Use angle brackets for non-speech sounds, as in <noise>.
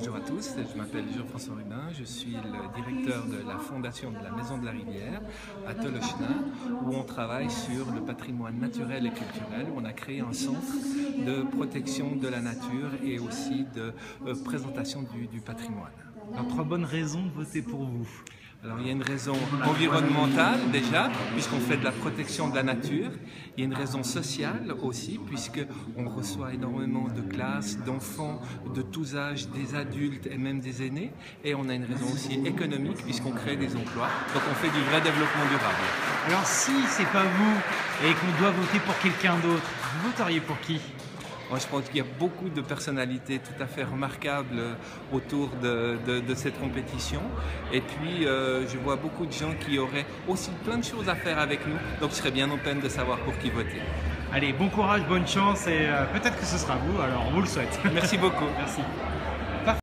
Bonjour à tous, je m'appelle Jean-François Rubin, je suis le directeur de la fondation de la Maison de la Rivière à Tolochna où on travaille sur le patrimoine naturel et culturel, on a créé un centre de protection de la nature et aussi de euh, présentation du, patrimoine. Trois bonnes raisons de voter pour vous. Alors il y a une raison environnementale déjà, puisqu'on fait de la protection de la nature. Il y a une raison sociale aussi, puisqu'on reçoit énormément de classes, d'enfants de tous âges, des adultes et même des aînés. Et on a une raison aussi économique, puisqu'on crée des emplois. Donc on fait du vrai développement durable. Alors si c'est pas vous et qu'on doit voter pour quelqu'un d'autre, vous voteriez pour qui? Moi, je pense qu'il y a beaucoup de personnalités tout à fait remarquables autour de, cette compétition. Et puis, euh, je vois beaucoup de gens qui auraient aussi plein de choses à faire avec nous. Donc, je serais bien en peine de savoir pour qui voter. Allez, bon courage, bonne chance et euh, peut-être que ce sera vous. Alors, on vous le souhaite. Merci beaucoup. <laughs> Merci.